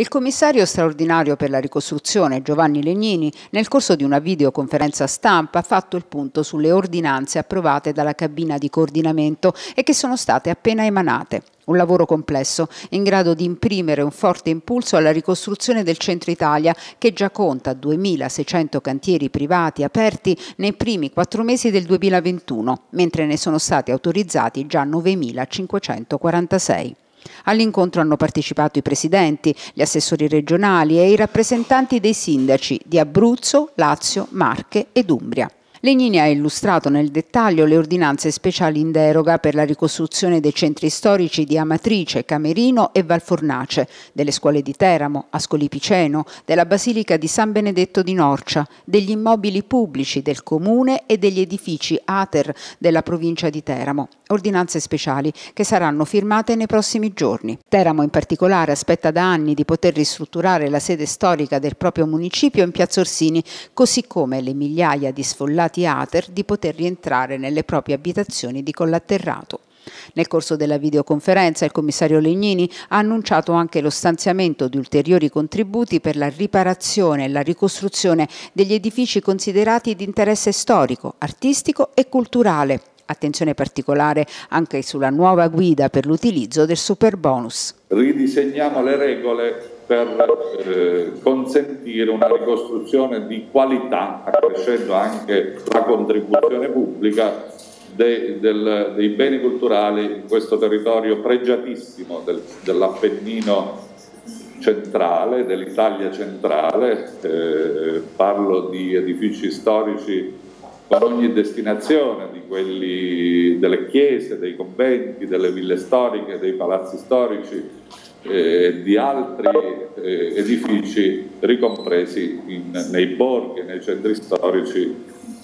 Il commissario straordinario per la ricostruzione Giovanni Legnini, nel corso di una videoconferenza stampa, ha fatto il punto sulle ordinanze approvate dalla cabina di coordinamento e che sono state appena emanate. Un lavoro complesso, in grado di imprimere un forte impulso alla ricostruzione del centro Italia, che già conta 2.600 cantieri privati aperti nei primi quattro mesi del 2021, mentre ne sono stati autorizzati già 9.546. All'incontro hanno partecipato i presidenti, gli assessori regionali e i rappresentanti dei sindaci di Abruzzo, Lazio, Marche ed Umbria. Legnini ha illustrato nel dettaglio le ordinanze speciali in deroga per la ricostruzione dei centri storici di Amatrice, Camerino e Valfornace, delle scuole di Teramo, Ascoli Piceno, della Basilica di San Benedetto di Norcia, degli immobili pubblici del comune e degli edifici ATER della provincia di Teramo. Ordinanze speciali che saranno firmate nei prossimi giorni. Teramo in particolare aspetta da anni di poter ristrutturare la sede storica del proprio municipio in Piazza Orsini, così come le migliaia di sfollati privati ATER di poter rientrare nelle proprie abitazioni di collatterrato. Nel corso della videoconferenza il commissario Legnini ha annunciato anche lo stanziamento di ulteriori contributi per la riparazione e la ricostruzione degli edifici considerati di interesse storico, artistico e culturale. Attenzione particolare anche sulla nuova guida per l'utilizzo del super bonus. Ridisegniamo le regole per eh, consentire una ricostruzione di qualità, accrescendo anche la contribuzione pubblica dei, del, dei beni culturali in questo territorio pregiatissimo del, dell'Appennino centrale, dell'Italia centrale, eh, parlo di edifici storici con ogni destinazione, di quelli delle chiese, dei conventi, delle ville storiche, dei palazzi storici, eh, di altri eh, edifici ricompresi in, nei borghi, nei centri storici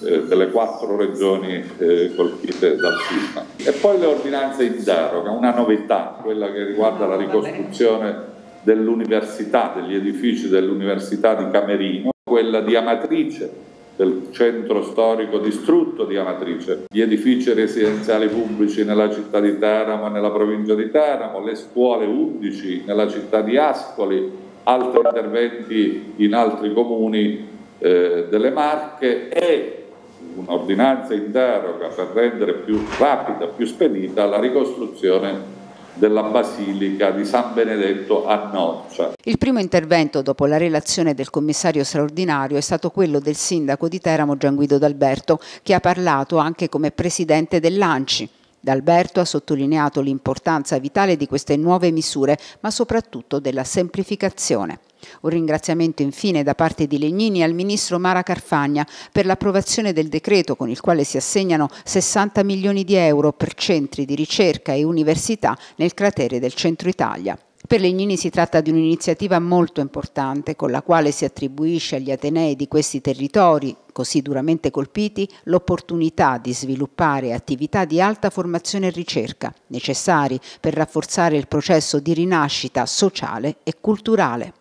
eh, delle quattro regioni eh, colpite dal sisma. E poi le ordinanze in deroga, una novità, quella che riguarda la ricostruzione dell'università, degli edifici dell'Università di Camerino, quella di Amatrice, del centro storico distrutto di Amatrice, gli edifici residenziali pubblici nella città di Teramo e nella provincia di Teramo, le scuole 11 nella città di Ascoli, altri interventi in altri comuni eh, delle Marche e un'ordinanza in deroga per rendere più rapida, più spedita la ricostruzione della Basilica di San Benedetto a Noccia. Il primo intervento dopo la relazione del commissario straordinario è stato quello del sindaco di Teramo Gian Guido D'Alberto, che ha parlato anche come presidente dell'ANCI. D'Alberto ha sottolineato l'importanza vitale di queste nuove misure, ma soprattutto della semplificazione. Un ringraziamento infine da parte di Legnini al ministro Mara Carfagna per l'approvazione del decreto con il quale si assegnano 60 milioni di euro per centri di ricerca e università nel cratere del centro Italia. Per Legnini si tratta di un'iniziativa molto importante con la quale si attribuisce agli Atenei di questi territori, così duramente colpiti, l'opportunità di sviluppare attività di alta formazione e ricerca, necessari per rafforzare il processo di rinascita sociale e culturale.